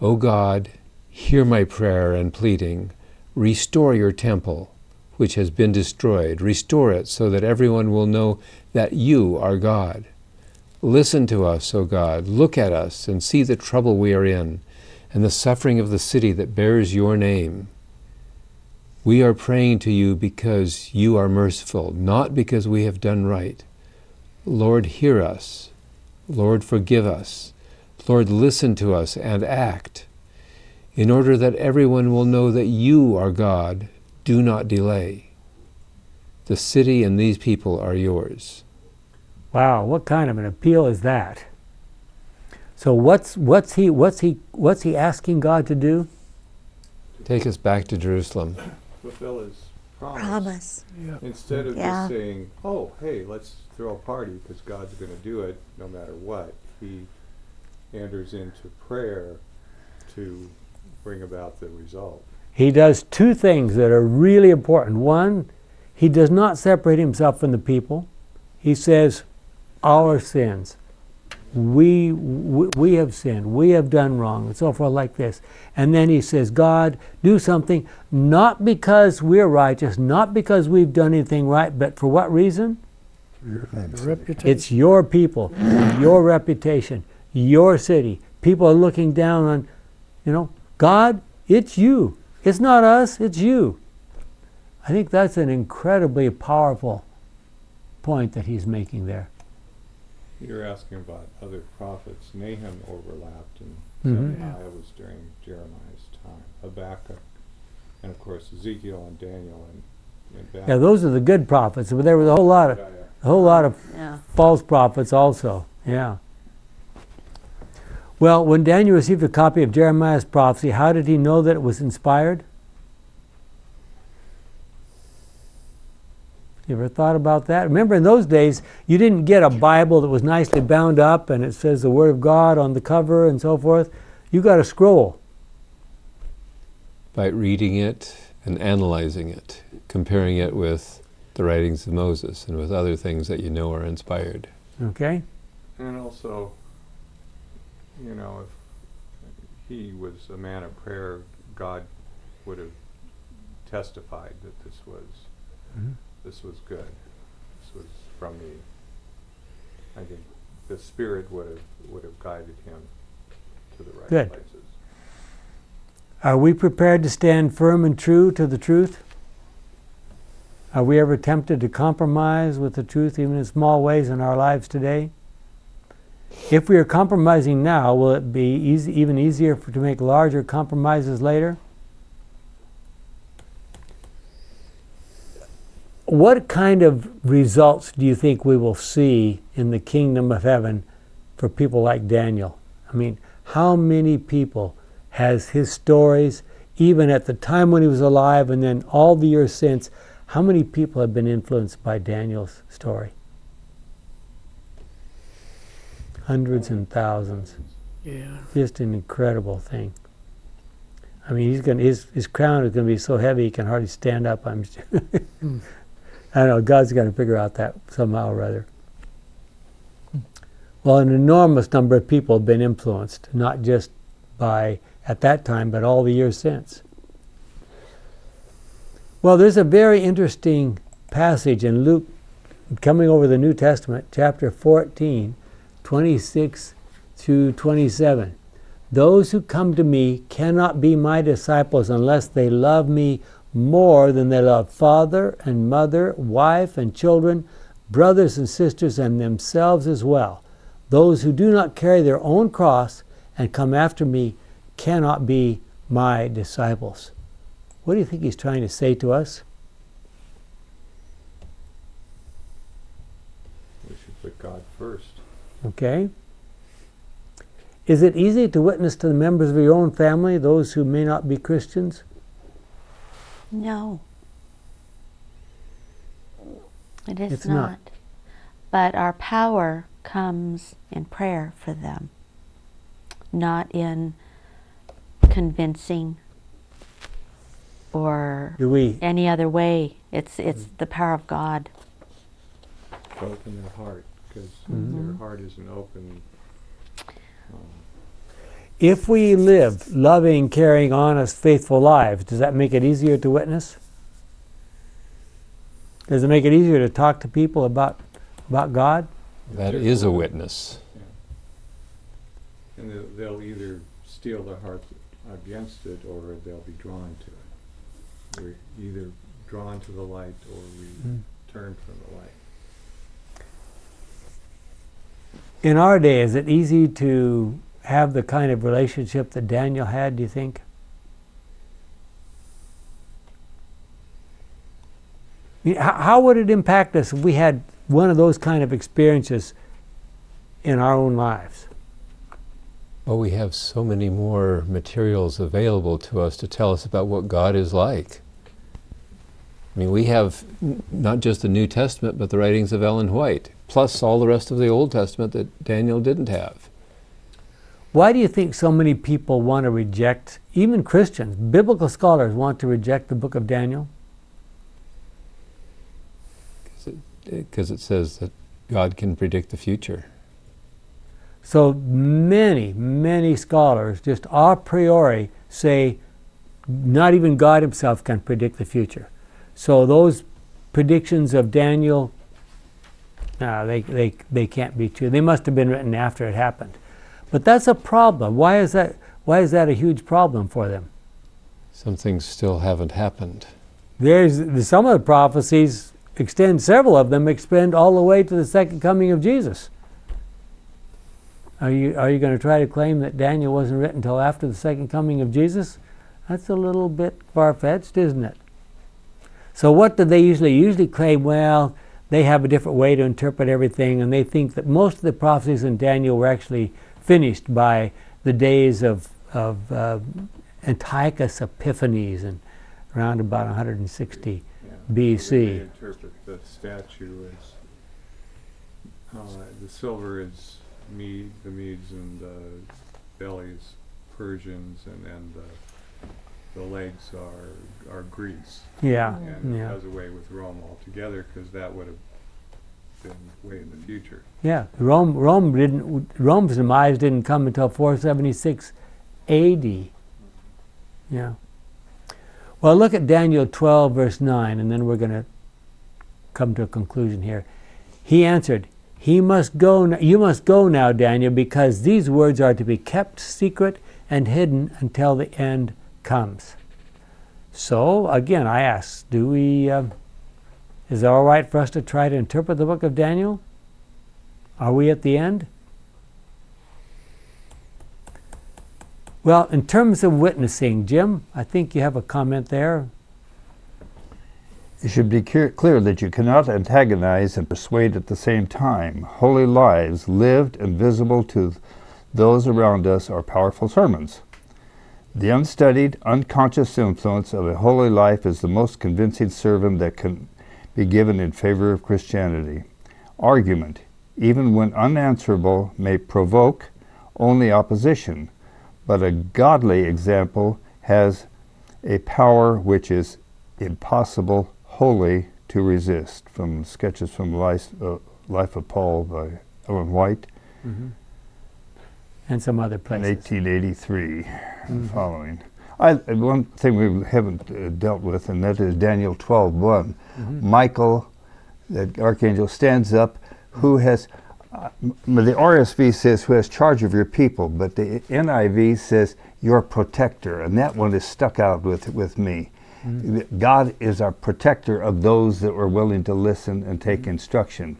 O God, hear my prayer and pleading. Restore your temple, which has been destroyed. Restore it so that everyone will know that you are God. Listen to us, O God. Look at us and see the trouble we are in and the suffering of the city that bears your name. We are praying to you because you are merciful, not because we have done right. Lord, hear us. Lord, forgive us. Lord, listen to us and act. In order that everyone will know that you are God, do not delay. The city and these people are yours. Wow, what kind of an appeal is that? So what's what's he what's he what's he asking God to do? Take us back to Jerusalem. Fulfill his promise. Promise. Instead of Yeah. just saying, oh, hey, let's throw a party because God's going to do it no matter what, he enters into prayer to bring about the result. He does two things that are really important. One, he does not separate himself from the people. He says, "Our sins, we we, we have sinned, we have done wrong, and so forth like this." And then he says, "God, do something, not because we're righteous, not because we've done anything right, but for what reason? Your name's The reputation. It's your people, your reputation, your city. People are looking down on, you know, God, it's you. It's not us, it's you. I think that's an incredibly powerful point that he's making there. You're asking about other prophets. Nahum overlapped, and Mhm. Zephaniah was during Jeremiah's time. Habakkuk, and of course Ezekiel and Daniel and, and Yeah, those are the good prophets, but there was a whole lot of a whole lot of Yeah. false prophets also. Yeah. Well, when Daniel received a copy of Jeremiah's prophecy, how did he know that it was inspired? You ever thought about that? Remember, in those days, you didn't get a Bible that was nicely bound up and it says the Word of God on the cover and so forth. You got a scroll. By reading it and analyzing it, comparing it with the writings of Moses and with other things that you know are inspired. Okay? And also, you know, if he was a man of prayer, God would have testified that this was Mhm. this was good. This was from me. I think the Spirit would have would have guided him to the right Good. places. Are we prepared to stand firm and true to the truth? Are we ever tempted to compromise with the truth, even in small ways in our lives today? If we are compromising now, will it be easy, even easier for, to make larger compromises later? What kind of results do you think we will see in the kingdom of heaven for people like Daniel? I mean, how many people has his stories, even at the time when he was alive and then all the years since, how many people have been influenced by Daniel's story? Hundreds and thousands. Yeah. Just an incredible thing. I mean, he's going his his crown is going to be so heavy he can hardly stand up. I'm sure. Hmm. I don't know. God's got to figure out that somehow or other. Well, an enormous number of people have been influenced, not just by at that time, but all the years since. Well, there's a very interesting passage in Luke, coming over the New Testament, chapter 14, 26 to 27. Those who come to me cannot be my disciples unless they love me more than they love father and mother, wife and children, brothers and sisters, and themselves as well. Those who do not carry their own cross and come after me cannot be my disciples. What do you think he's trying to say to us? We should put God first. Okay. Is it easy to witness to the members of your own family, those who may not be Christians? No. It is It's not. not. But our power comes in prayer for them, not in convincing or Do we? any other way. It's it's the power of God. To open their heart, because Mhm. their heart isn't open. Um, If we live loving, caring, honest, faithful lives, does that make it easier to witness? Does it make it easier to talk to people about about God? That is a witness. And they'll, they'll either steel their heart against it or they'll be drawn to it. We're either drawn to the light or we Mm. turn from the light. In our day, is it easy to have the kind of relationship that Daniel had, do you think? How would it impact us if we had one of those kind of experiences in our own lives? Well, we have so many more materials available to us to tell us about what God is like. I mean, we have not just the New Testament, but the writings of Ellen White, plus all the rest of the Old Testament that Daniel didn't have. Why do you think so many people want to reject, even Christians, biblical scholars want to reject the book of Daniel? Because it says that God can predict the future. So many, many scholars just a priori say not even God himself can predict the future. So those predictions of Daniel, no, they, they, they can't be true. They must have been written after it happened. But that's a problem. Why is that, why is that a huge problem for them? Some things still haven't happened. There's some of the prophecies extend, several of them extend all the way to the second coming of Jesus. Are you, are you going to try to claim that Daniel wasn't written until after the second coming of Jesus? That's a little bit far fetched, isn't it? So, what do they usually usually claim? Well, they have a different way to interpret everything, and they think that most of the prophecies in Daniel were actually finished by the days of, of uh, Antiochus Epiphanes and around about 160 Yeah. BC. They interpret the statue as, uh, the silver is Mede, the Medes and the bellies Persians and, and the, the legs are, are Greece. Yeah, And it yeah, does away with Rome altogether because that would have been way in the future. yeah. Rome, Rome didn't. Rome's demise didn't come until 476 A.D. Yeah. Well, look at Daniel 12, verse 9, and then we're going to come to a conclusion here. He answered, "He must go. n- You must go now, Daniel, because these words are to be kept secret and hidden until the end comes." So again, I ask, do we? um is it all right for us to try to interpret the book of Daniel? Are we at the end? Well, in terms of witnessing, Jim, I think you have a comment there. It should be clear that you cannot antagonize and persuade at the same time. Holy lives lived and visible to those around us are powerful sermons. The unstudied, unconscious influence of a holy life is the most convincing sermon that can be given in favor of Christianity. Argument, even when unanswerable, may provoke only opposition, but a godly example has a power which is impossible wholly to resist. From Sketches from Life, uh, Life of Paul by Ellen White And some other places. in places. 1883 and Mhm. following. I, one thing we haven't uh, dealt with, and that is Daniel 12 1. Michael, the archangel, stands up, who has, uh, the RSV says, who has charge of your people, but the NIV says, your protector, and that one is stuck out with, with me. God is our protector of those that were willing to listen and take instruction.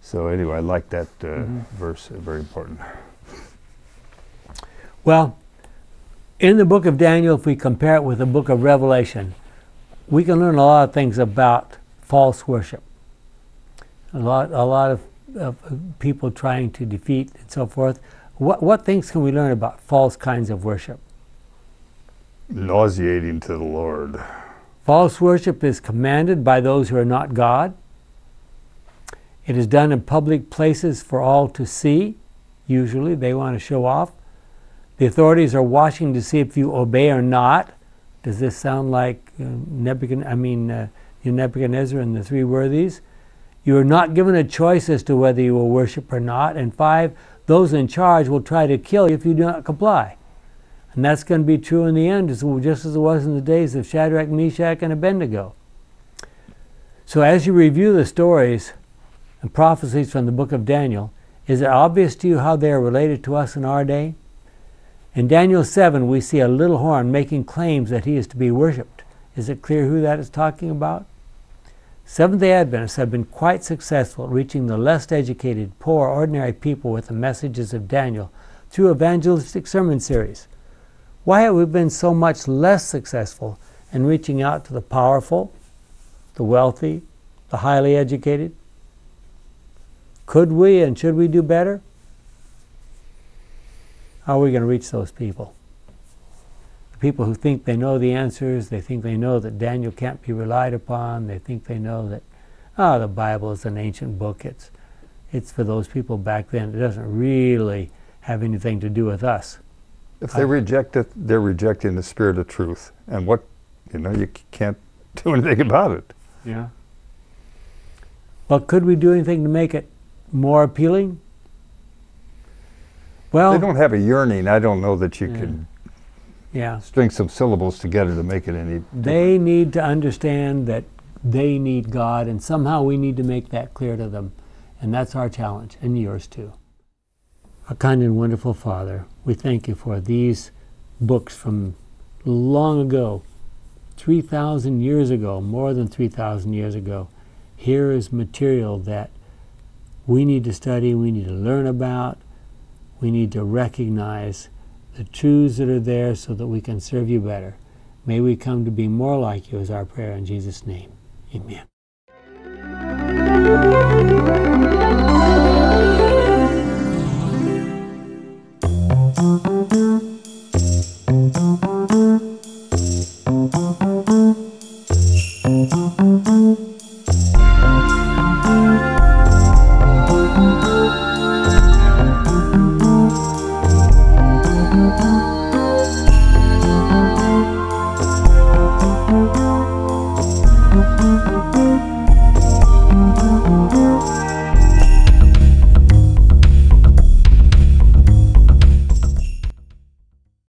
So, anyway, I like that uh, verse, uh, very important. Well, in the book of Daniel, if we compare it with the book of Revelation, we can learn a lot of things about false worship. A lot, a lot of, of people trying to defeat and so forth. What, what things can we learn about false kinds of worship? Nauseating to the Lord. False worship is commanded by those who are not God. It is done in public places for all to see. Usually, they want to show off. The authorities are watching to see if you obey or not. Does this sound like uh, Nebuchadnezzar? I mean, uh, Nebuchadnezzar and the three worthies. You are not given a choice as to whether you will worship or not. And five, those in charge will try to kill you if you do not comply. And that's going to be true in the end, just as it was in the days of Shadrach, Meshach, and Abednego. So, as you review the stories and prophecies from the book of Daniel, is it obvious to you how they are related to us in our day? In Daniel 7, we see a little horn making claims that he is to be worshiped. Is it clear who that is talking about? Seventh day Adventists have been quite successful at reaching the less educated, poor, ordinary people with the messages of Daniel through evangelistic sermon series. Why have we been so much less successful in reaching out to the powerful, the wealthy, the highly educated? Could we and should we do better? How are we going to reach those people? The people who think they know the answers, they think they know that Daniel can't be relied upon, they think they know that, oh, the Bible is an ancient book. It's, it's for those people back then. It doesn't really have anything to do with us. If they reject it, they're rejecting the spirit of truth. And what, you know, you can't do anything about it. Yeah. Well, could we do anything to make it more appealing? Well, they don't have a yearning. I don't know that you Yeah. can yeah. string some syllables together to make it any. They need to understand that they need God, and somehow we need to make that clear to them. And that's our challenge, and yours too. A kind and wonderful Father, we thank you for these books from long ago, 3,000 years ago, more than 3,000 years ago. Here is material that we need to study, we need to learn about, we need to recognize the truths that are there so that we can serve you better. May we come to be more like you, is our prayer in Jesus' name. Amen.